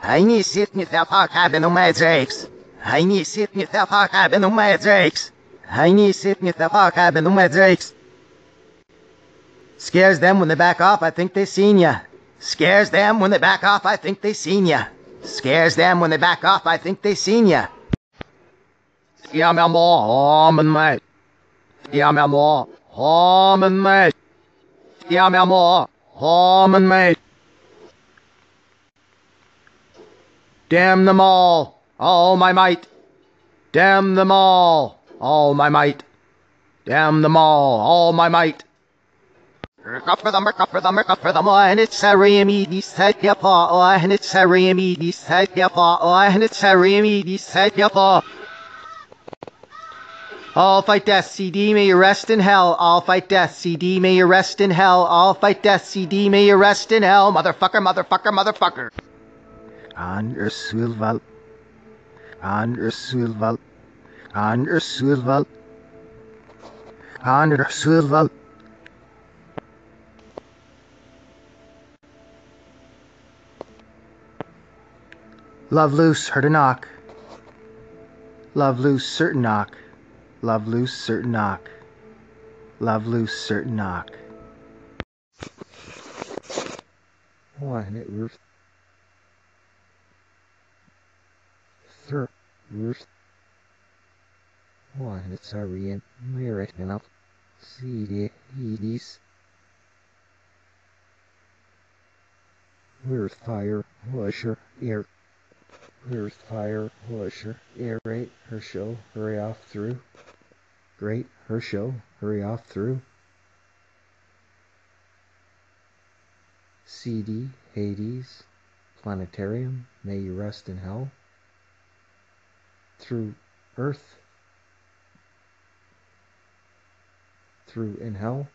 Hij niet zit niet dat hak hebben om mij drakes. Hij niet zit niet dat hak hebben om mij drakes. Hij niet zit niet dat hak hebben om mij drakes. Scares them when they back off, I think they seen ya. Scares them when they back off, I think they seen ya. Scares them when they back off, I think they seen ya. Ja, men må ha med meg. Ja, men må ha med meg. Ja, men må ha med meg. Damn them all, all my might. Damn them all, all my might. Damn them all, all my might. Up them, up them, up them, and it's a Remy, this head, yeah, and it's a Remy, this head, yeah, and it's a Remy, this head, yeah, I'll fight death, CD, may you rest in hell. I'll fight death, CD, may you rest in hell. I'll fight death, CD, may you rest in hell. Motherfucker, motherfucker, motherfucker. An Ursulval. An Ursulval. An Ursulval. An Ursulval. Love loose, heard a knock. Love loose, certain knock. Love loose, certain knock. Love loose, certain knock. Why, Sir, Ruth. Why, it's a real merit enough. See the Edis. Where's fire? Washer, air. Where's fire? Washer, aerate, her show, hurry off through. Great, her show, hurry off through. CD, Hades, Planetarium, may you rest in hell. Through Earth, through in hell.